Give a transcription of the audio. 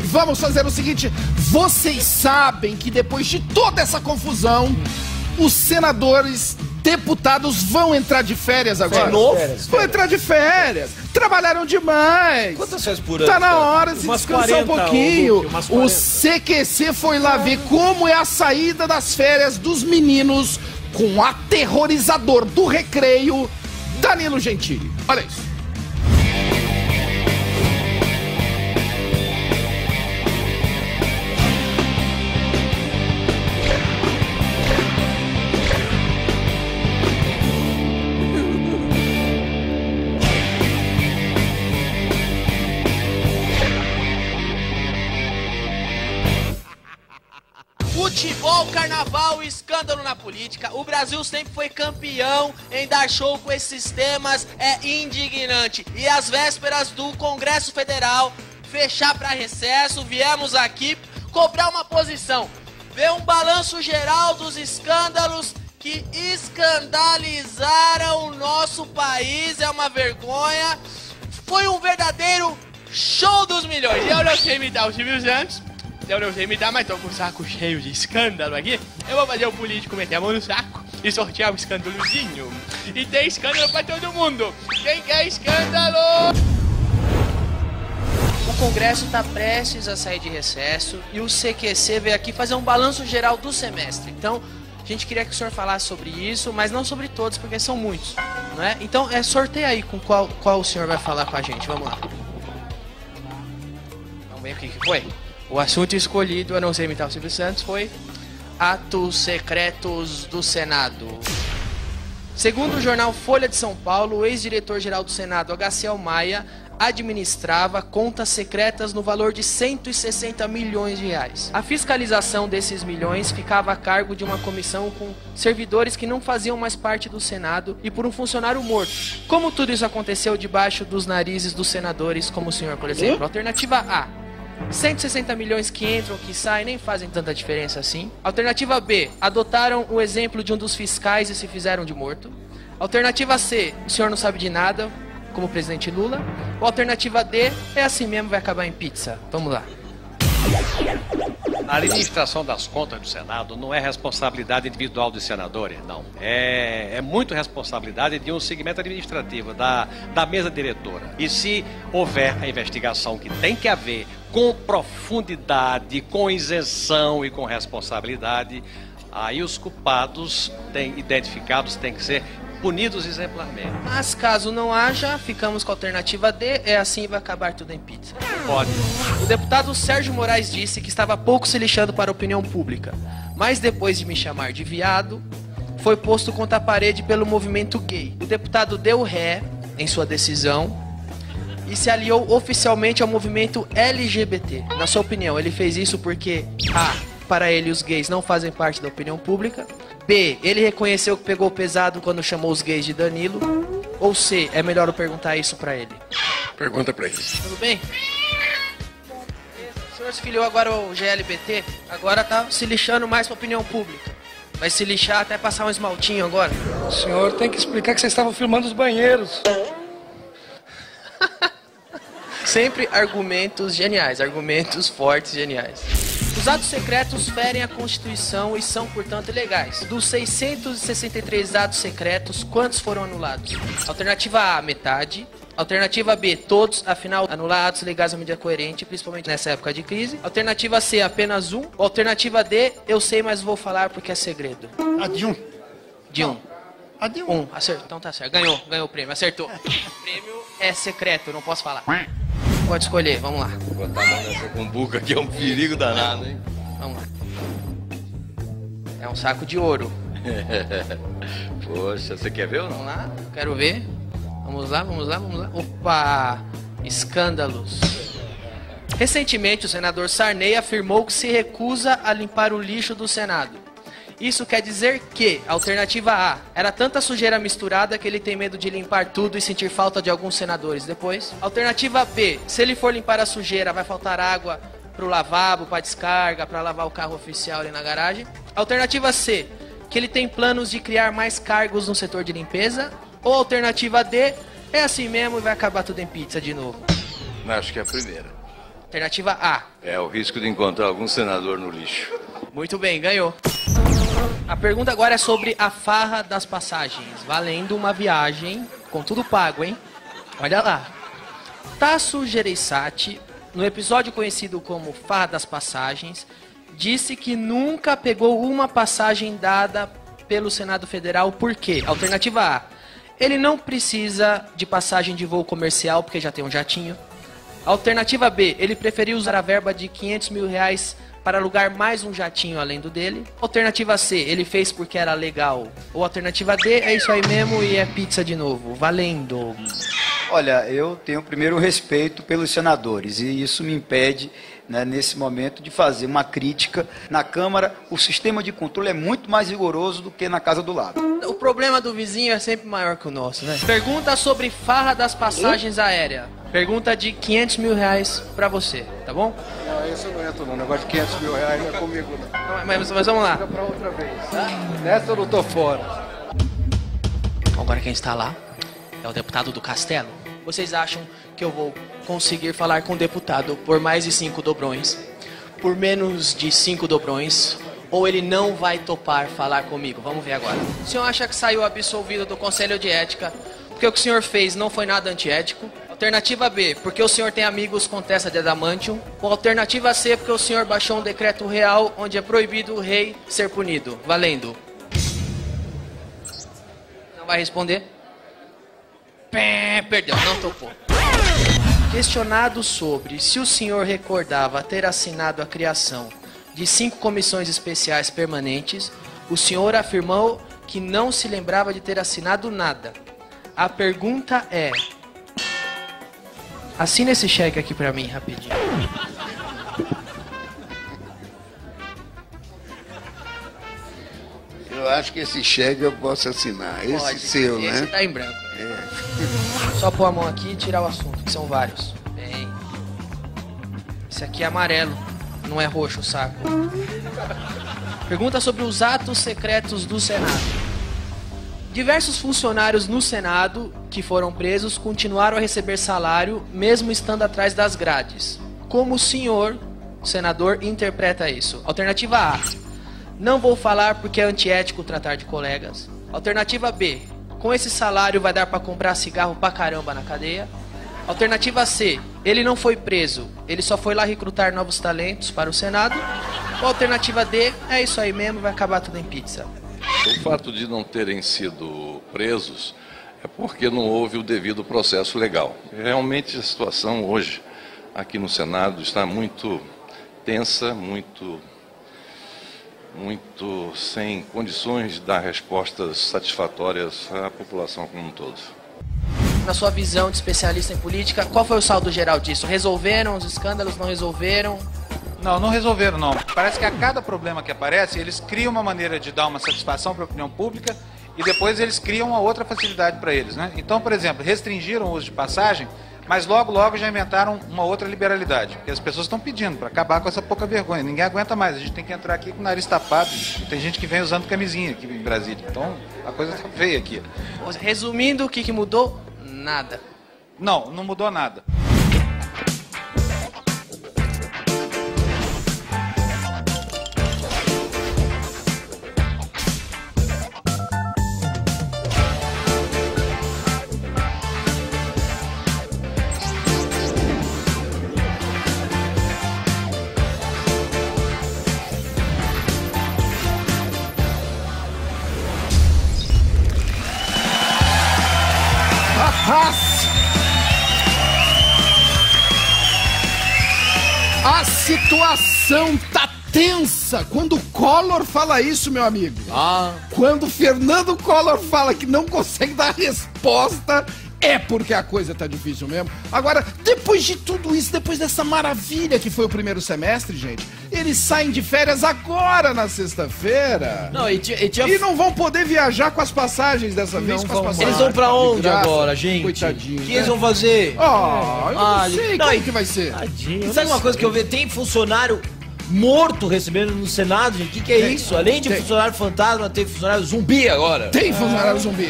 vamos fazer o seguinte: vocês sabem que depois de toda essa confusão, os senadores, deputados vão entrar de férias agora. De novo? Vão entrar de férias. Trabalharam demais. Quantas férias por ano? Tá na hora de descansar um 40, pouquinho. o 40. CQC foi lá ver como é a saída das férias dos meninos com o aterrorizador do recreio, Danilo Gentili. Olha isso. Futebol, carnaval e escândalo na política. O Brasil sempre foi campeão em dar show com esses temas. É indignante. E às vésperas do Congresso Federal fechar para recesso, viemos aqui cobrar uma posição. Ver um balanço geral dos escândalos que escandalizaram o nosso país. É uma vergonha. Foi um verdadeiro show dos milhões. Eu não sei imitar o Silvio Santos, eu não sei imitar, mas tô com o saco cheio de escândalo aqui. Eu vou fazer o político meter a mão no saco e sortear o escândalozinho. E tem escândalo pra todo mundo. Quem quer escândalo? O Congresso está prestes a sair de recesso e o CQC veio aqui fazer um balanço geral do semestre. Então, a gente queria que o senhor falasse sobre isso, mas não sobre todos, porque são muitos, não é? Então, é, sorteia aí com qual, qual o senhor vai falar com a gente. Vamos lá. Vamos ver o que foi. O assunto escolhido, eu não sei imitar o Silvio Santos, foi Atos Secretos do Senado. Segundo o jornal Folha de São Paulo, o ex-diretor-geral do Senado, HCL Maia, administrava contas secretas no valor de 160 milhões de reais. A fiscalização desses milhões ficava a cargo de uma comissão com servidores que não faziam mais parte do Senado e por um funcionário morto. Como tudo isso aconteceu debaixo dos narizes dos senadores, como o senhor, por exemplo? Alternativa A. 160 milhões que entram, que saem, nem fazem tanta diferença assim. Alternativa B, adotaram o exemplo de um dos fiscais e se fizeram de morto. Alternativa C, o senhor não sabe de nada, como o presidente Lula. Ou alternativa D, é assim mesmo, vai acabar em pizza. Vamos lá. A administração das contas do Senado não é responsabilidade individual dos senadores, não. É, é muito responsabilidade de um segmento administrativo, da, da mesa diretora. E se houver a investigação que tem que haver com profundidade, com isenção e com responsabilidade, aí os culpados têm, identificados têm que ser punidos exemplarmente. Mas caso não haja, ficamos com a alternativa D, é assim vai acabar tudo em pizza. Pode. O deputado Sérgio Moraes disse que estava pouco se lixando para a opinião pública, mas depois de me chamar de viado, foi posto contra a parede pelo movimento gay. O deputado deu ré em sua decisão e se aliou oficialmente ao movimento LGBT. Na sua opinião, ele fez isso porque A. Para ele, os gays não fazem parte da opinião pública. B. Ele reconheceu que pegou pesado quando chamou os gays de Danilo. Ou C. É melhor eu perguntar isso pra ele. Pergunta pra ele. Tudo bem? O senhor se filiou agora ao GLBT, agora tá se lixando mais pra opinião pública. Vai se lixar até passar um esmaltinho agora. O senhor tem que explicar que vocês estavam filmando os banheiros. Sempre argumentos geniais, argumentos fortes geniais. Os atos secretos ferem a Constituição e são, portanto, ilegais. Dos 663 atos secretos, quantos foram anulados? Alternativa A, metade. Alternativa B, todos, afinal, anular atos legais uma medida coerente, principalmente nessa época de crise. Alternativa C, apenas um. Alternativa D, eu sei, mas vou falar porque é segredo. A de um. De um. A de um. Um, acertou. Então tá certo. Ganhou, ganhou o prêmio, acertou. O prêmio é secreto, não posso falar. Pode escolher, vamos lá. Botar a mão nessa cumbuca aqui é um perigo danado, hein? Vamos lá. É um saco de ouro. Poxa, você quer ver ou não? Vamos lá, quero ver. Vamos lá, vamos lá, vamos lá. Opa! Escândalos. Recentemente, o senador Sarney afirmou que se recusa a limpar o lixo do Senado. Isso quer dizer que, alternativa A, era tanta sujeira misturada que ele tem medo de limpar tudo e sentir falta de alguns senadores depois. Alternativa B, se ele for limpar a sujeira, vai faltar água pro lavabo, pra descarga, para lavar o carro oficial ali na garagem. Alternativa C, que ele tem planos de criar mais cargos no setor de limpeza. Ou alternativa D, é assim mesmo e vai acabar tudo em pizza de novo. Acho que é a primeira. Alternativa A. É o risco de encontrar algum senador no lixo. Muito bem, ganhou. A pergunta agora é sobre a farra das passagens, valendo uma viagem com tudo pago, hein? Olha lá. Tasso Gereissati, no episódio conhecido como Farra das Passagens, disse que nunca pegou uma passagem dada pelo Senado Federal. Por quê? Alternativa A. Ele não precisa de passagem de voo comercial porque já tem um jatinho. Alternativa B, ele preferiu usar a verba de 500 mil reais para alugar mais um jatinho além do dele. Alternativa C, ele fez porque era legal. Ou alternativa D, é isso aí mesmo e é pizza de novo. Valendo. Olha, eu tenho primeiro respeito pelos senadores e isso me impede, né, nesse momento, de fazer uma crítica. Na Câmara, o sistema de controle é muito mais rigoroso do que na casa do lado. O problema do vizinho é sempre maior que o nosso, né? Pergunta sobre farra das passagens aéreas. Pergunta de 500 mil reais pra você, tá bom? Não, esse eu não entro não. Negócio de 500 mil reais não é comigo não. Mas, mas vamos lá. Pra outra vez. Nessa eu não tô fora. Agora quem está lá é o deputado do Castelo. Vocês acham que eu vou conseguir falar com o deputado por mais de cinco dobrões? Por menos de cinco dobrões? Ou ele não vai topar falar comigo? Vamos ver agora. O senhor acha que saiu absolvido do Conselho de Ética porque o que o senhor fez não foi nada antiético? Alternativa B, porque o senhor tem amigos com testa de adamantium. Ou alternativa C, porque o senhor baixou um decreto real onde é proibido o rei ser punido. Valendo. Não vai responder? Pé, perdeu, não topou. Questionado sobre se o senhor recordava ter assinado a criação de cinco comissões especiais permanentes, o senhor afirmou que não se lembrava de ter assinado nada. A pergunta é: assina esse cheque aqui pra mim rapidinho. Eu acho que esse cheque eu posso assinar. Esse Pode, seu, esse né? tá em branco. Só pôr a mão aqui e tirar o assunto, que são vários. Bem. Esse aqui é amarelo, não é roxo o saco. Pergunta sobre os atos secretos do Senado. Diversos funcionários no Senado que foram presos continuaram a receber salário mesmo estando atrás das grades. Como o senhor, senador, interpreta isso? Alternativa A. Não vou falar porque é antiético tratar de colegas. Alternativa B. Com esse salário vai dar para comprar cigarro pra caramba na cadeia. Alternativa C. Ele não foi preso, ele só foi lá recrutar novos talentos para o Senado. Ou alternativa D. É isso aí mesmo, vai acabar tudo em pizza. O fato de não terem sido presos é porque não houve o devido processo legal. Realmente a situação hoje aqui no Senado está muito tensa, muito muito sem condições de dar respostas satisfatórias à população como um todo. Na sua visão de especialista em política, qual foi o saldo geral disso? Resolveram os escândalos? Não resolveram? Não, não resolveram não. Parece que a cada problema que aparece, eles criam uma maneira de dar uma satisfação para a opinião pública e depois eles criam uma outra facilidade para eles, né? Então, por exemplo, restringiram o uso de passagem, mas logo logo já inventaram uma outra liberalidade, porque as pessoas estão pedindo para acabar com essa pouca vergonha. Ninguém aguenta mais. A gente tem que entrar aqui com o nariz tapado. E tem gente que vem usando camisinha aqui em Brasília. Então, a coisa tá feia aqui. Resumindo, o que, que mudou? Nada. Não, não mudou nada. Situação tá tensa quando o Collor fala isso, meu amigo. Ah. Quando o Fernando Collor fala que não consegue dar resposta, é porque a coisa tá difícil mesmo. Agora, depois de tudo isso, depois dessa maravilha que foi o primeiro semestre, gente, eles saem de férias agora na sexta-feira. Não, e, tinha- e tinha- E não vão poder viajar com as passagens dessa vez, Não as vão passagens. Eles vão pra de onde graça. agora, gente? Coitadinho. O que eles vão fazer? Ah, eu Ah, não sei não, como e- que vai ser. E sabe uma coisa que eu vi? Tem funcionário morto recebendo no Senado, gente. O que, que é Tem. isso? Além de Tem. funcionário fantasma, tem funcionário zumbi agora. Tem funcionário zumbi.